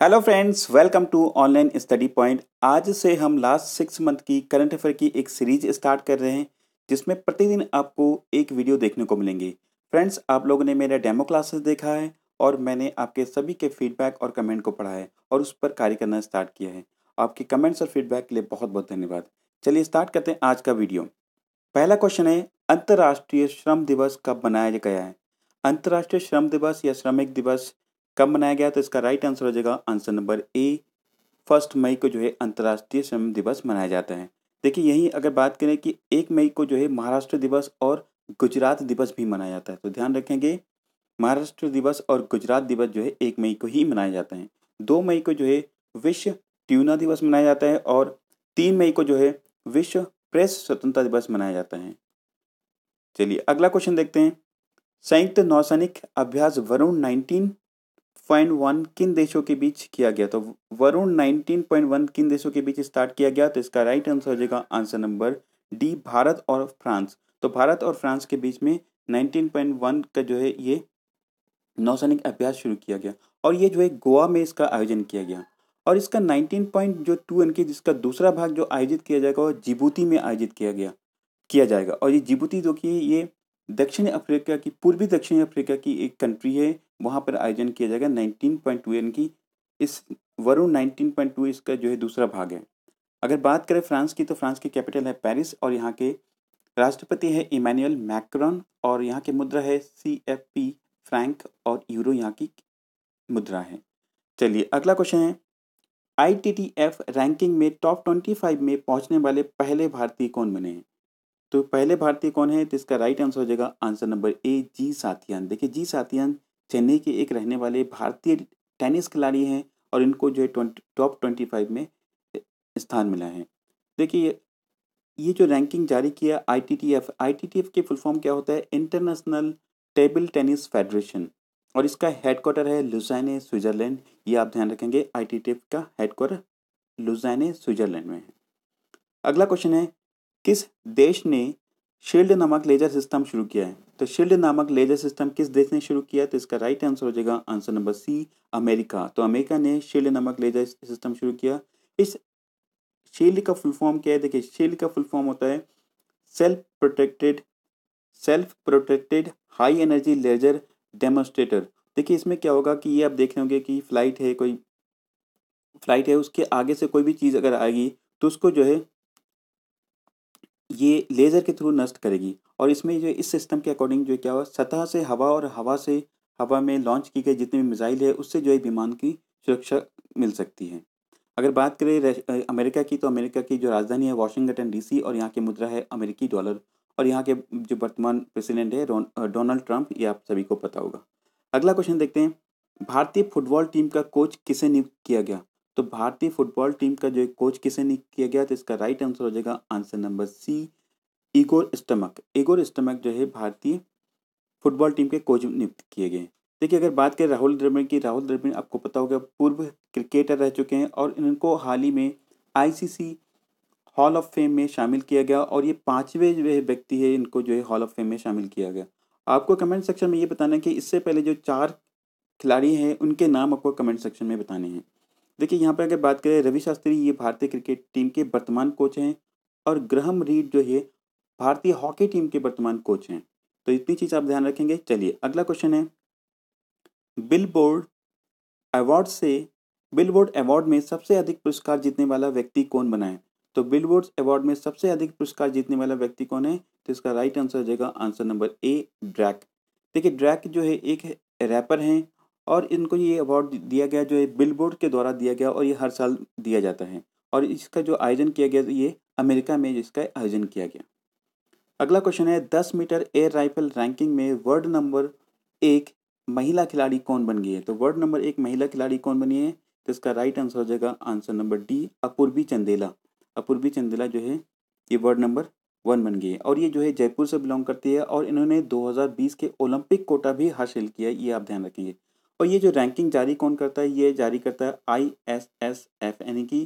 Hello friends welcome to online study point आज से हम लास्ट सिक्स मंथ की करंट अफेयर की एक सीरीज़ स्टार्ट कर रहे हैं, जिसमें प्रतिदिन आपको एक वीडियो देखने को मिलेंगे। फ्रेंड्स आप लोगों ने मेरा डेमो क्लासेस देखा है और मैंने आपके सभी के फीडबैक और कमेंट को पढ़ा है और उस पर कार्य करना स्टार्ट किया है। आपके कमेंट्स और फीडबैक के लिए बहुत बहुत धन्यवाद। चलिए स्टार्ट करते हैं आज का वीडियो पहला क्वेश्चन है, अंतर्राष्ट्रीय श्रम दिवस कब मनाया गया है? अंतर्राष्ट्रीय श्रम दिवस या श्रमिक दिवस कब मनाया गया तो इसका राइट आंसर हो जाएगा answer number A first May को जो है अंतर्राष्ट्रीय श्रम दिवस मनाया जाता है। देखिए, यही अगर बात करें कि एक मई को जो है महाराष्ट्र दिवस और गुजरात दिवस भी मनाया जाता है तो ध्यान रखेंगे, महाराष्ट्र दिवस और गुजरात दिवस जो है एक मई को ही मनाए जाते हैं। दो मई को जो है विश्व ट्यूना दिवस मनाया जाता है और तीन मई को जो है विश्व प्रेस स्वतंत्रता दिवस मनाया जाता है। चलिए, अगला क्वेश्चन देखते हैं। संयुक्त नौसैनिक अभ्यास वरुण नाइनटीन 19.1 किन देशों के बीच किया गया? तो वरुण 19.1 किन देशों के बीच स्टार्ट किया गया? तो इसका राइट आंसर हो जाएगा आंसर नंबर डी भारत और फ्रांस। तो भारत और फ्रांस के बीच में 19.1 का जो है ये नौसैनिक अभ्यास शुरू किया गया और ये जो है गोवा में इसका आयोजन किया गया। और इसका 19 पॉइंट जो टू एन के जिसका दूसरा भाग जो आयोजित किया जाएगा, वो जिबूती में आयोजित किया गया, किया जाएगा। और ये जिबूती जो कि ये दक्षिण अफ्रीका की, पूर्वी दक्षिण अफ्रीका की एक कंट्री है वहाँ पर आयोजन किया जाएगा। नाइनटीन पॉइंट टू यानी कि इस वरुण नाइनटीन पॉइंट टू इसका जो है दूसरा भाग है। अगर बात करें फ्रांस की तो फ्रांस की कैपिटल है पेरिस और यहाँ के राष्ट्रपति है इमानुअल मैक्रॉन और यहाँ की मुद्रा है सी एफ़ पी फ्रैंक और यूरो यहाँ की मुद्रा है। चलिए, अगला क्वेश्चन है। I T T F ranking में टॉप ट्वेंटी फाइव में पहुँचने वाले पहले भारतीय कौन बने हैं? तो पहले भारतीय कौन है? तो इसका राइट आंसर हो जाएगा answer number A, G Sathiyan. देखिए, जी साथियान चेन्नई के एक रहने वाले भारतीय टेनिस खिलाड़ी हैं और इनको जो है ट्वेंटी, टॉप ट्वेंटी फाइव में स्थान मिला है। देखिए, ये जो रैंकिंग जारी किया I T T F I T T F के फुल फॉर्म क्या होता है? International table tennis federation. और इसका हेडक्वार्टर है लुजैने स्विट्जरलैंड। ये आप ध्यान रखेंगे आई टी टी एफ़ का हेडक्वार्टर लुजैने स्विट्जरलैंड में है। अगला क्वेश्चन है, किस देश ने शील्ड नामक लेजर सिस्टम शुरू किया है? तो शील्ड नामक लेजर सिस्टम किस देश ने शुरू किया? तो इसका राइट आंसर हो जाएगा आंसर नंबर सी अमेरिका। तो अमेरिका ने शिल्ड नामक लेजर सिस्टम शुरू किया। इस शील्ड का फुल फॉर्म क्या है? देखिए शील्ड का फुल फॉर्म होता है self protected self protected high energy laser demonstrator देखिए, इसमें क्या होगा कि ये आप देख रहे होंगे कि फ़्लाइट है, कोई फ़्लाइट है, उसके आगे से कोई भी चीज़ अगर आएगी तो उसको जो है ये लेज़र के थ्रू नष्ट करेगी। और इसमें जो इस सिस्टम के अकॉर्डिंग जो क्या हुआ, सतह से हवा और हवा से हवा में लॉन्च की गई जितनी भी मिसाइल है, उससे जो है विमान की सुरक्षा मिल सकती है। अगर बात करें अमेरिका की तो अमेरिका की जो राजधानी है वाशिंगटन डीसी और यहाँ की मुद्रा है अमेरिकी डॉलर। और यहाँ के जो वर्तमान प्रेसिडेंट है डोनाल्ड ट्रंप, ये आप सभी को पता होगा। अगला क्वेश्चन देखते हैं। भारतीय फुटबॉल टीम का कोच किसे नियुक्त किया गया? तो भारतीय फुटबॉल टीम का जो कोच किसे नियुक्त किया गया तो इसका राइट आंसर हो जाएगा answer number C Igor Stimac Igor Stimac जो है भारतीय फुटबॉल टीम के कोच नियुक्त किए गए। देखिए, अगर बात करें राहुल द्रविड़ की, राहुल द्रविड़ आपको पता होगा पूर्व क्रिकेटर रह चुके हैं और इनको हाल ही में आईसीसी हॉल ऑफ़ फेम में शामिल किया गया और ये पाँचवें जो है व्यक्ति है, इनको जो है हॉल ऑफ़ फेम में शामिल किया गया। आपको कमेंट सेक्शन में ये बताना है कि इससे पहले जो चार खिलाड़ी हैं, उनके नाम आपको कमेंट सेक्शन में बताने हैं। देखिए, यहाँ पर अगर बात करें, रवि शास्त्री ये भारतीय क्रिकेट टीम के वर्तमान कोच हैं और ग्रहम रीड जो है, भारतीय हॉकी टीम के वर्तमान कोच हैं। तो इतनी चीज़ आप ध्यान रखेंगे। चलिए, अगला क्वेश्चन है। बिल बोर्ड अवार्ड से बिल बोर्ड अवार्ड में सबसे अधिक पुरस्कार जीतने वाला व्यक्ति कौन बना है? तो बिल बोर्ड अवार्ड में सबसे अधिक पुरस्कार जीतने वाला व्यक्ति कौन है? तो इसका राइट आंसर हो जाएगा आंसर नंबर ए, ड्रैक। देखिए, ड्रैक जो है, एक रैपर हैं। और इनको ये अवार्ड दिया गया जो है बिल बोर्ड के द्वारा दिया गया और ये हर साल दिया जाता है। और इसका जो आयोजन किया गया, ये अमेरिका में जिसका आयोजन किया गया। अगला क्वेश्चन है, दस मीटर एयर राइफल रैंकिंग में वर्ल्ड नंबर एक महिला खिलाड़ी कौन बन गई है? तो वर्ल्ड नंबर एक महिला खिलाड़ी कौन बनी है? तो इसका राइट आंसर हो जाएगा answer number D Apurvi Chandela. Apurvi Chandela जो है, ये वर्ल्ड नंबर वन बन गई है। और ये जो है, जयपुर से बिलोंग करती है और इन्होंने 2020 के ओलंपिक कोटा भी हासिल किया ये आप ध्यान रखेंगे। और ये जो रैंकिंग जारी कौन करता है? ये जारी करता है आई एस एस एफ़ यानी कि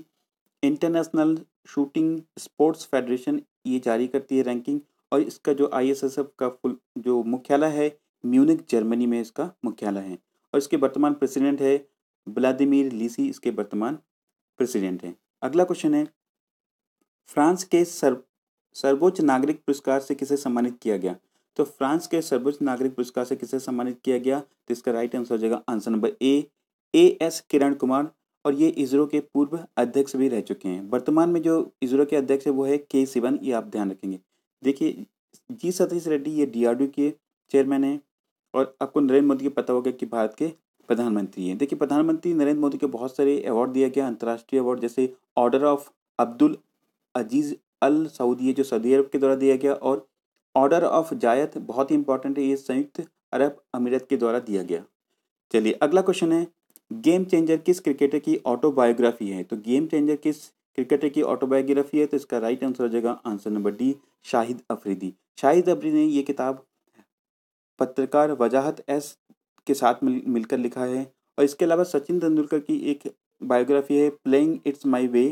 इंटरनेशनल शूटिंग स्पोर्ट्स फेडरेशन ये जारी करती है रैंकिंग और इसका जो आई एस एस एफ़ का फुल जो मुख्यालय है म्यूनिक जर्मनी में इसका मुख्यालय है। और इसके वर्तमान प्रेसिडेंट है व्लादिमीर लीसी इसके वर्तमान प्रेसिडेंट हैं। अगला क्वेश्चन है, फ्रांस के सर्व सर्वोच्च नागरिक पुरस्कार से किसे सम्मानित किया गया? तो फ्रांस के सर्वोच्च नागरिक पुरस्कार से किसे सम्मानित किया गया? तो इसका राइट आंसर हो जाएगा answer number A A S Kiran Kumar. और ये इसरो के पूर्व अध्यक्ष भी रह चुके हैं। वर्तमान में जो इसरो के अध्यक्ष है, वो है के सिवन, ये आप ध्यान रखेंगे। देखिए, जी सतीश रेड्डी, ये डीआरडीओ के चेयरमैन है। और आपको नरेंद्र मोदी को पता होगा कि भारत के प्रधानमंत्री हैं। देखिए, प्रधानमंत्री नरेंद्र मोदी को बहुत सारे अवार्ड दिया गया, अंतर्राष्ट्रीय अवार्ड जैसे order of Abdul Aziz Al Saudi जो सऊदी अरब के द्वारा दिया गया, और ऑर्डर ऑफ़ जायद बहुत ही इंपॉर्टेंट है, ये संयुक्त अरब अमीरत के द्वारा दिया गया। चलिए, अगला क्वेश्चन है गेम चेंजर किस क्रिकेटर की ऑटोबायोग्राफी है? तो गेम चेंजर किस क्रिकेटर की ऑटोबायोग्राफी है? तो इसका राइट आंसर हो जाएगा answer number D Shahid Afridi. Shahid Afridi ने ये किताब पत्रकार वजाहत एस के साथ मिल, मिलकर लिखा है और इसके अलावा सचिन तेंदुलकर की एक बायोग्राफी है प्लेइंग इट्स माई वे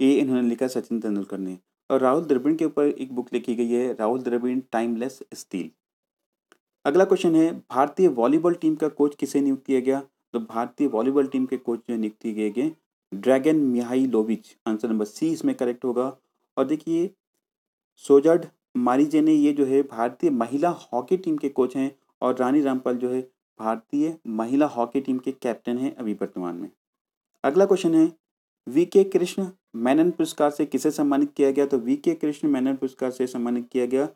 ये इन्होंने लिखा सचिन तेंदुलकर ने। और राहुल द्रविड़ के ऊपर एक बुक लिखी गई है, राहुल द्रविड़ टाइमलेस स्टील अगला क्वेश्चन है, भारतीय वॉलीबॉल टीम का कोच किसे नियुक्त किया गया? तो भारतीय वॉलीबॉल टीम के कोच जो नियुक्त किए गए Dragan Mihailovic answer number C इसमें करेक्ट होगा। और देखिए सोजड मारीजे ने ये जो है, भारतीय महिला हॉकी टीम के कोच हैं और रानी रामपाल जो है, भारतीय महिला हॉकी टीम के कैप्टन हैं अभी वर्तमान में। अगला क्वेश्चन है वी के कृष्ण मैनन पुरस्कार से किसे सम्मानित किया गया? तो वी के कृष्ण मैनन पुरस्कार से सम्मानित किया गया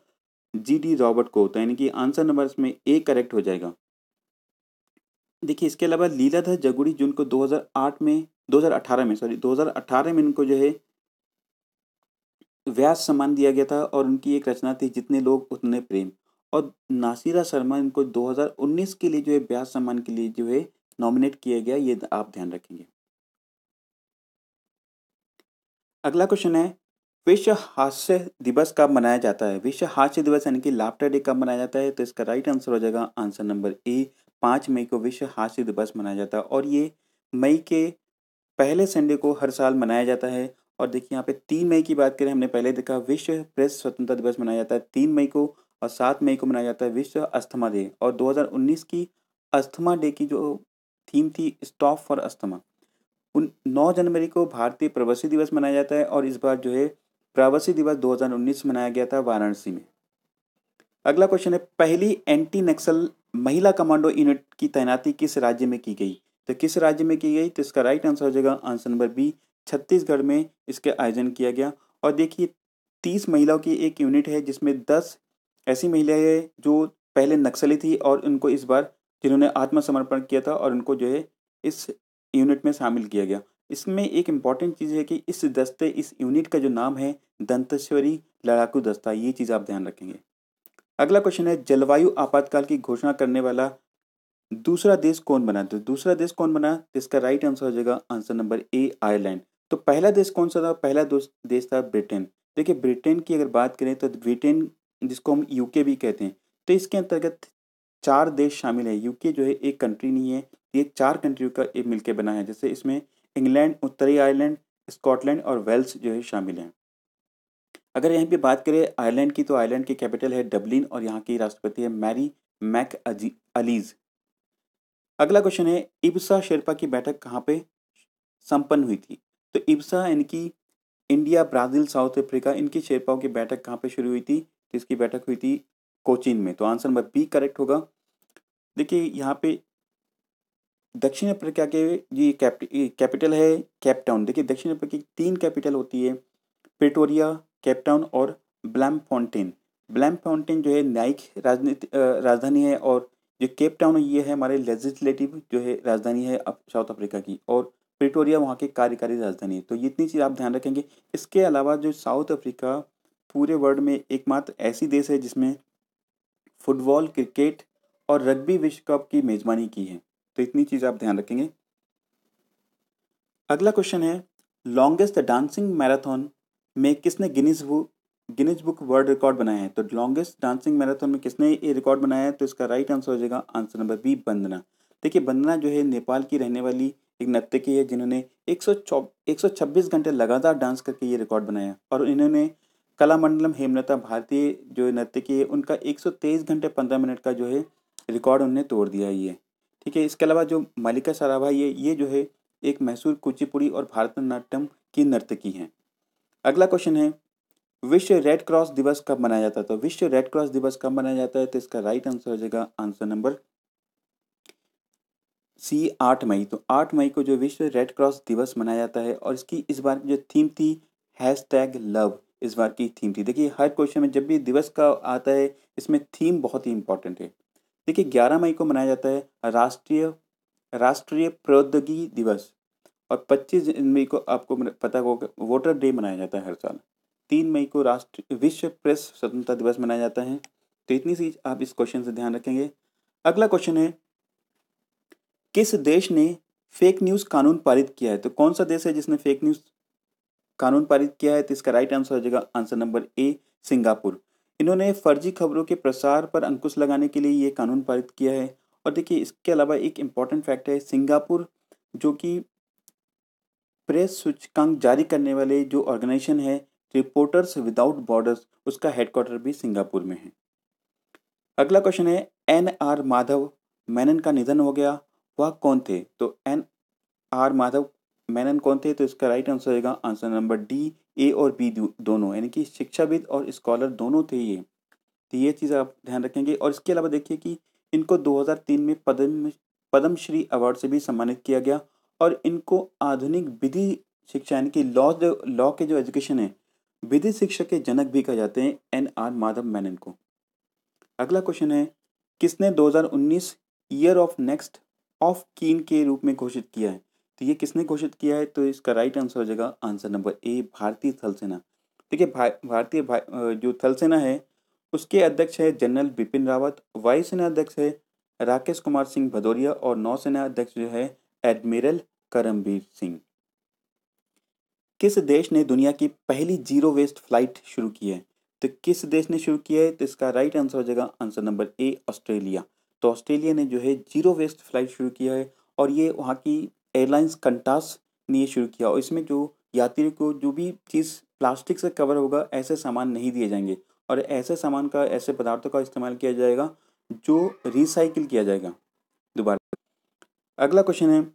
जी डी रॉबर्ट को। तो यानी कि आंसर नंबर इसमें ए करेक्ट हो जाएगा। देखिए, इसके अलावा लीलाधर जगुड़ी जिनको 2008 में 2018 में सॉरी 2018 में इनको जो है व्यास सम्मान दिया गया था और उनकी एक रचना थी, जितने लोग उतने प्रेम। और नासिरा शर्मा इनको 2019 के लिए जो है व्यास सम्मान के लिए जो है नॉमिनेट किया गया, ये आप ध्यान रखेंगे। अगला क्वेश्चन है, विश्व हास्य दिवस कब मनाया जाता है? विश्व हास्य दिवस यानी कि लाफ्टर डे कब मनाया जाता है? तो इसका राइट आंसर हो जाएगा आंसर नंबर ए पाँच मई को विश्व हास्य दिवस मनाया जाता है। और ये मई के पहले संडे को हर साल मनाया जाता है। और देखिए, यहाँ पे तीन मई की बात करें, हमने पहले देखा विश्व प्रेस स्वतंत्रता दिवस मनाया जाता है तीन मई को और सात मई को मनाया जाता है विश्व अस्थमा डे और 2019 की अस्थमा डे की जो थीम थी स्टॉप फॉर अस्थमा। उन नौ जनवरी को भारतीय प्रवासी दिवस मनाया जाता है और इस बार जो है प्रवासी दिवस 2019 मनाया गया था वाराणसी में। अगला क्वेश्चन है, पहली एंटी नक्सल महिला कमांडो यूनिट की तैनाती किस राज्य में की गई? तो किस राज्य में की गई? तो इसका राइट आंसर हो जाएगा आंसर नंबर बी छत्तीसगढ़ में इसके आयोजन किया गया। और देखिए, तीस महिलाओं की एक यूनिट है जिसमें दस ऐसी महिलाएँ हैं जो पहले नक्सली थी और उनको इस बार जिन्होंने आत्मसमर्पण किया था और उनको जो है इस यूनिट में शामिल किया गया। इसमें एक इंपॉर्टेंट चीज़ है कि इस दस्ते, इस यूनिट का जो नाम है, दंतेश्वरी लड़ाकू दस्ता, ये चीज़ आप ध्यान रखेंगे। अगला क्वेश्चन है, जलवायु आपातकाल की घोषणा करने वाला दूसरा देश कौन बना? तो दूसरा देश कौन बना? इसका राइट आंसर हो जाएगा आंसर नंबर ए आयरलैंड तो पहला देश कौन सा था? पहला देश था ब्रिटेन देखिए ब्रिटेन की अगर बात करें तो ब्रिटेन जिसको हम यूके भी कहते हैं तो इसके अंतर्गत चार देश शामिल है। यूके जो है, एक कंट्री नहीं है ये चार कंट्रियों का एक मिलकर बना है, जैसे इसमें इंग्लैंड, उत्तरी आयरलैंड, स्कॉटलैंड और वेल्स जो है शामिल हैं। अगर यहाँ पे बात करें आयरलैंड की तो आयरलैंड की कैपिटल है डबलिन और यहाँ की राष्ट्रपति है मैरी मैक अलीज। अगला क्वेश्चन है, इब्सा शेरपा की बैठक कहाँ पे संपन्न हुई थी? तो इब्सा यानी कि इंडिया, ब्राज़ील, साउथ अफ्रीका, इनकी शेरपाओं की बैठक कहाँ पे शुरू हुई थी? तो इसकी बैठक हुई थी कोचिन में। तो आंसर नंबर बी करेक्ट होगा। देखिए, यहाँ पे दक्षिण अफ्रीका के जी कैपिटल है कैपटाउन देखिए, दक्षिण अफ्रीका की तीन कैपिटल होती है, प्रिटोरिया कैपटाउन और ब्लैम फाउंटेन ब्लैम फाउंटेन जो है न्यायिक राजनीति राजधानी है और जो केप टाउन ये है हमारे लेजिस्लेटिव जो है राजधानी है साउथ अफ्रीका की और प्रिटोरिया वहाँ की कार्यकारी राजधानी है। तो ये इतनी चीज़ आप ध्यान रखेंगे। इसके अलावा जो साउथ अफ्रीका पूरे वर्ल्ड में एकमात्र ऐसी देश है जिसमें फुटबॉल, क्रिकेट और रग्बी विश्व कप की मेज़बानी की है। तो इतनी चीज़ आप ध्यान रखेंगे। अगला क्वेश्चन है लॉन्गेस्ट डांसिंग मैराथन में किसने Guinness Guinness book world record बनाया है? तो लॉन्गेस्ट डांसिंग मैराथन में किसने ये रिकॉर्ड बनाया है? तो इसका राइट आंसर हो जाएगा आंसर नंबर बी बंदना। देखिए, बंदना जो है नेपाल की रहने वाली एक नर्तकी है, जिन्होंने एक सौ घंटे लगातार डांस करके ये रिकॉर्ड बनाया और इन्होंने कलामंडलम हेमलता भारतीय जो नर्तकी है, उनका एक सौ तेईस घंटे पंद्रह मिनट का जो है रिकॉर्ड उन्होंने तोड़ दिया ये। ठीक है, इसके अलावा जो मालिका सराभा ये ये जो है, एक मैसूर, कुचिपुड़ी और भारतनाट्यम की नर्तकी हैं। अगला क्वेश्चन है, विश्व रेड क्रॉस दिवस कब मनाया जाता है? तो विश्व रेड क्रॉस दिवस कब मनाया जाता है? तो इसका राइट आंसर हो जाएगा आंसर नंबर सी आठ मई। तो आठ मई को जो विश्व रेड क्रॉस दिवस मनाया जाता है और इसकी इस बार की जो थीम थी हैश टैग लव इस बार की थीम थी। देखिए, हर क्वेश्चन में जब भी दिवस का आता है, इसमें थीम बहुत ही इंपॉर्टेंट है। देखिए, ग्यारह मई को मनाया जाता है राष्ट्रीय राष्ट्रीय प्रौद्योगिकी दिवस और पच्चीस मई को आपको पता होगा वोटर डे मनाया जाता है हर साल। तीन मई को राष्ट्र विश्व प्रेस स्वतंत्रता दिवस मनाया जाता है। तो इतनी सी आप इस क्वेश्चन से ध्यान रखेंगे। अगला क्वेश्चन है, किस देश ने फेक न्यूज़ कानून पारित किया है? तो कौन सा देश है जिसने फेक न्यूज़ कानून पारित किया है? तो इसका राइट आंसर हो जाएगा आंसर नंबर ए, सिंगापुर। इन्होंने फर्जी खबरों के प्रसार पर अंकुश लगाने के लिए ये कानून पारित किया है। और देखिए, इसके अलावा एक इंपॉर्टेंट फैक्ट है, सिंगापुर, जो कि प्रेस सूचकांक जारी करने वाले जो ऑर्गेनाइजेशन है रिपोर्टर्स विदाउट बॉर्डर्स उसका हेडक्वार्टर भी सिंगापुर में है। अगला क्वेश्चन है एन आर माधव मैनन का निधन हो गया, वह कौन थे? तो एन आर माधव मैनन कौन थे तो इसका राइट आंसर होगा आंसर नंबर डी ए और बी दोनों। यानी कि शिक्षाविद और स्कॉलर दोनों थे ये। तो ये चीज़ आप ध्यान रखेंगे। और इसके अलावा देखिए कि इनको 2003 में पद्म, पद्मश्री अवार्ड से भी सम्मानित किया गया। और इनको आधुनिक विधि शिक्षा यानी कि लॉ लॉ के जो एजुकेशन है, विधि शिक्षा के जनक भी कहा जाते हैं एन आर माधव मैनन को। अगला क्वेश्चन है, किसने 2019 ईयर ऑफ़ नेक्स्ट ऑफ़ कीन के रूप में घोषित किया है? तो ये किसने घोषित किया है? तो इसका राइट आंसर हो जाएगा आंसर नंबर ए भारतीय थल सेना। देखिए भारतीय जो थल सेना है, उसके अध्यक्ष है जनरल बिपिन रावत वायुसेना अध्यक्ष है राकेश कुमार सिंह भदौरिया और नौसेना अध्यक्ष जो है एडमिरल करमबीर सिंह। किस देश ने दुनिया की पहली ज़ीरो वेस्ट फ़्लाइट शुरू की है? तो किस देश ने शुरू किया है? तो इसका राइट आंसर हो जाएगा आंसर नंबर ए ऑस्ट्रेलिया। तो ऑस्ट्रेलिया ने जो है ज़ीरो वेस्ट फ़्लाइट शुरू किया है और ये वहाँ की एयरलाइंस कंटास ने शुरू किया और इसमें जो यात्री को जो भी चीज़ प्लास्टिक से कवर होगा, ऐसे सामान नहीं दिए जाएँगे और ऐसे सामान का, ऐसे पदार्थों का इस्तेमाल किया जाएगा, जो रिसाइकिल किया जाएगा। दोबारा। अगला क्वेश्चन है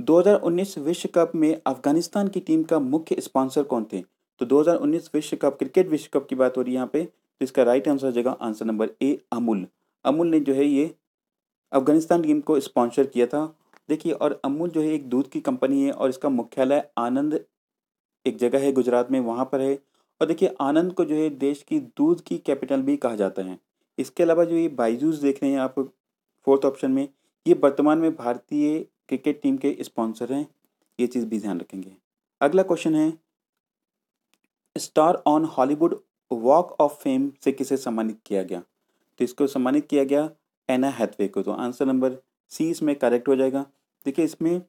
2019 विश्व कप में अफ़गानिस्तान की टीम का मुख्य स्पॉन्सर कौन थे? तो 2019 विश्व कप, क्रिकेट विश्व कप की बात हो रही है यहाँ पे तो इसका राइट आंसर हो जाएगा answer number A Amul. Amul ने जो है ये अफ़गानिस्तान टीम को स्पॉन्सर किया था देखिए, और अमूल जो है एक दूध की कंपनी है और इसका मुख्यालय आनंद एक जगह है, गुजरात में वहाँ पर है। और देखिए, आनंद को जो है देश की दूध की कैपिटल भी कहा जाता है। इसके अलावा जो ये बाईजूस देख रहे हैं आप फोर्थ ऑप्शन में, ये वर्तमान में भारतीय क्रिकेट टीम के स्पॉन्सर हैं। ये चीज़ भी ध्यान रखेंगे। अगला क्वेश्चन है, star on Hollywood walk of fame से किसे सम्मानित किया गया? तो इसको सम्मानित किया गया एना हैथवे को। तो आंसर नंबर सी इसमें करेक्ट हो जाएगा। देखिए, इसमें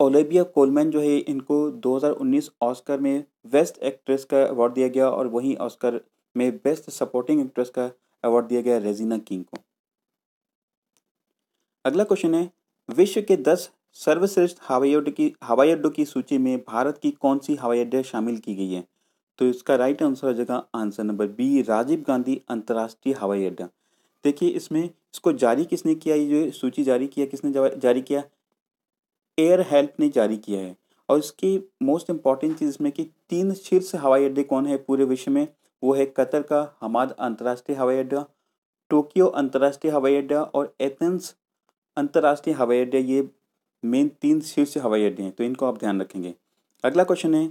ओलेबिया कोलमैन जो है, इनको 2019 ऑस्कर में बेस्ट एक्ट्रेस का अवार्ड दिया गया और वहीं ऑस्कर में बेस्ट सपोर्टिंग एक्ट्रेस का अवार्ड दिया गया रेजिना किंग को। अगला क्वेश्चन है, विश्व के दस सर्वश्रेष्ठ हवाई अड्डे की, हवाई अड्डों की सूची में भारत की कौन सी हवाई अड्डे शामिल की गई है? तो इसका राइट आंसर हो जाएगा answer number B, Rajiv Gandhi अंतर्राष्ट्रीय हवाई अड्डा। देखिए, इसमें इसको जारी किसने किया? ये जो सूची जारी किया, किसने जारी किया? एयर हेल्प ने जारी किया है। और इसकी मोस्ट इंपॉर्टेंट चीज़ इसमें कि तीन शीर्ष हवाई अड्डे कौन है पूरे विश्व में? वो है कतर का हमाद अंतर्राष्ट्रीय हवाई अड्डा, टोक्यो अंतर्राष्ट्रीय हवाई अड्डा और एथेंस अंतर्राष्ट्रीय हवाई अड्डा। ये मेन तीन शीर्ष हवाई अड्डे हैं तो इनको आप ध्यान रखेंगे। अगला क्वेश्चन है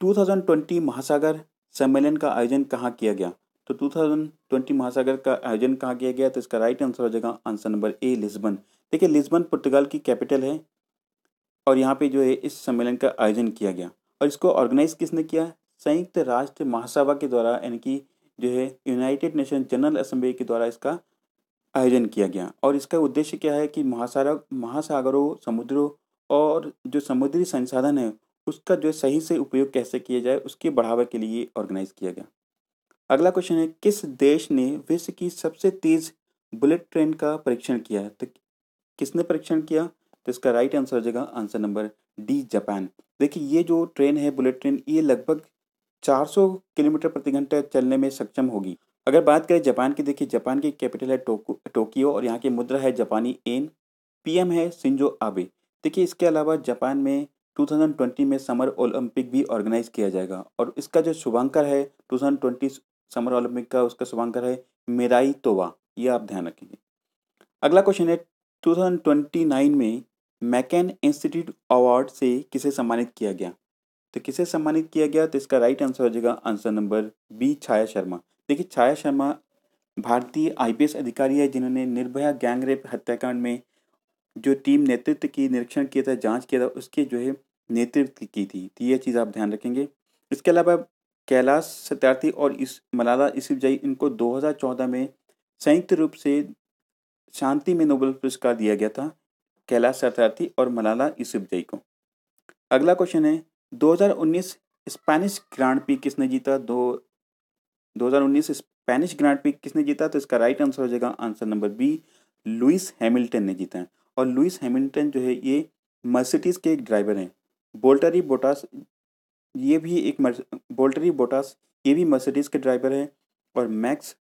2020 महासागर सम्मेलन का आयोजन कहाँ किया गया? तो 2020 महासागर का आयोजन कहाँ किया गया? तो इसका राइट आंसर हो जाएगा आंसर नंबर ए लिस्बन देखिए लिस्बन पुर्तगाल की कैपिटल है और यहाँ पे जो है इस सम्मेलन का आयोजन किया गया। और इसको ऑर्गेनाइज किसने किया? संयुक्त राष्ट्र महासभा के द्वारा, यानी कि जो है यूनाइटेड नेशन जनरल असेंबली के द्वारा इसका आयोजन किया गया। और इसका उद्देश्य क्या है कि महासागर महासागरों, समुद्रों और जो समुद्री संसाधन है, उसका जो सही से उपयोग कैसे किया जाए, उसके बढ़ावा के लिए ऑर्गेनाइज किया गया। अगला क्वेश्चन है, किस देश ने विश्व की सबसे तेज बुलेट ट्रेन का परीक्षण किया है? तो किसने परीक्षण किया? तो इसका राइट आंसर हो जाएगा आंसर नंबर डी जापान देखिए, ये जो ट्रेन है बुलेट ट्रेन ये लगभग 400 किलोमीटर प्रति घंटे चलने में सक्षम होगी। अगर बात करें जापान की, देखिए, जापान की कैपिटल है टोको, टोक्यो और यहाँ की मुद्रा है जापानी एन। पीएम है सिंजो आबे देखिए, इसके अलावा जापान में 2020 में समर ओलंपिक भी ऑर्गेनाइज किया जाएगा और इसका जो शुभांकर है 2020 समर ओलंपिक का उसका शुभांकर है, मेराई तोवा, ये आप ध्यान रखेंगे। अगला क्वेश्चन है 2029 में मैकेन इंस्टीट्यूट अवार्ड से किसे सम्मानित किया गया? तो किसे सम्मानित किया गया? तो इसका राइट आंसर हो जाएगा answer number B Chhaya Sharma. देखिए, छाया शर्मा भारतीय आईपीएस अधिकारी है, जिन्होंने निर्भया गैंग रेप हत्याकांड में जो टीम नेतृत्व की, निरीक्षण किया था, जाँच किया था, उसके जो है नेतृत्व की थी तो ये चीज़ आप ध्यान रखेंगे। इसके अलावा कैलाश सत्यार्थी और इस मलाला यूसुफजई इनको 2014 में संयुक्त रूप से शांति में नोबेल पुरस्कार दिया गया था, कैलाश सत्यार्थी और मलाला यूसुफजई को। अगला क्वेश्चन है 2019 स्पेनिश ग्रांड पी किसने जीता? दो 2019 स्पेनिश ग्रांड पी किसने जीता? तो इसका राइट आंसर हो जाएगा answer number B Lewis Hamilton ने जीता है। और लुइस हैमिल्टन जो है, ये मर्सिडीज के एक ड्राइवर हैं। बोल्टरी बोटास ये भी एक बोल्टरी बोटास, ये भी मर्सिडीज के ड्राइवर हैं और मैक्स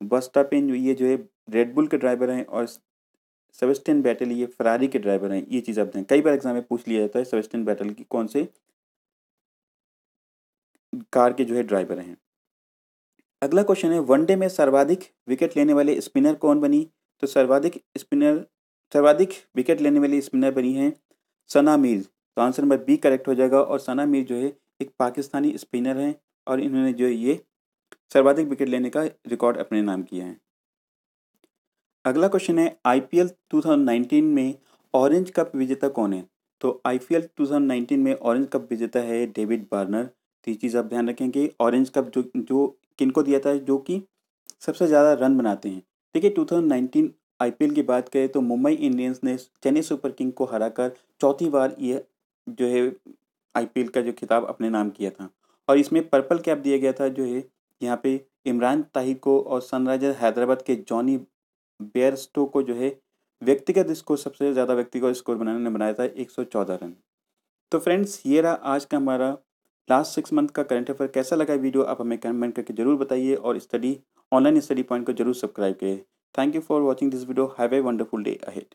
बस्टापेन जो ये जो है रेडबुल के ड्राइवर हैं और सेबेस्टियन बैटल, ये फरारी के ड्राइवर हैं, ये चीज़ आप दें कई बार एग्ज़ाम में पूछ लिया जाता है सेबेस्टियन बैटल की कौन से कार के जो है ड्राइवर हैं। अगला क्वेश्चन है वनडे में सर्वाधिक विकेट लेने वाले स्पिनर कौन बनी? तो सर्वाधिक स्पिनर, सर्वाधिक विकेट लेने वाली स्पिनर बनी है सना मीर। तो आंसर नंबर बी करेक्ट हो जाएगा और सना मीर जो है एक पाकिस्तानी स्पिनर हैं और इन्होंने जो ये सर्वाधिक विकेट लेने का रिकॉर्ड अपने नाम किया है। अगला क्वेश्चन है आईपीएल 2019 में ऑरेंज कप विजेता कौन है? तो आईपीएल 2019 में ऑरेंज कप विजेता है डेविड बार्नर तो ये चीज़ आप ध्यान रखेंगे ऑरेंज कप जो जो किनको दिया था, जो कि सबसे ज़्यादा रन बनाते हैं। देखिए 2019 आईपीएल की बात करें तो मुंबई इंडियंस ने चेन्नई सुपर किंग को हराकर चौथी बार ये जो है आईपीएल का जो खिताब अपने नाम किया था। और इसमें पर्पल कैप दिया गया था, जो है यहाँ पे इमरान ताहिर को और सनराइजर हैदराबाद के जॉनी बेयरस्टो को जो है व्यक्तिगत स्कोर सबसे ज़्यादा व्यक्तिगत स्कोर बनाने ने बनाया था 114 रन। तो फ्रेंड्स, ये रहा आज का हमारा लास्ट सिक्स मंथ का करंट अफेयर। कैसा लगा वीडियो, आप हमें कमेंट करके ज़रूर बताइए और स्टडी, ऑनलाइन स्टडी पॉइंट को ज़रूर सब्सक्राइब करें। Thank you for watching this video. Have a wonderful day ahead.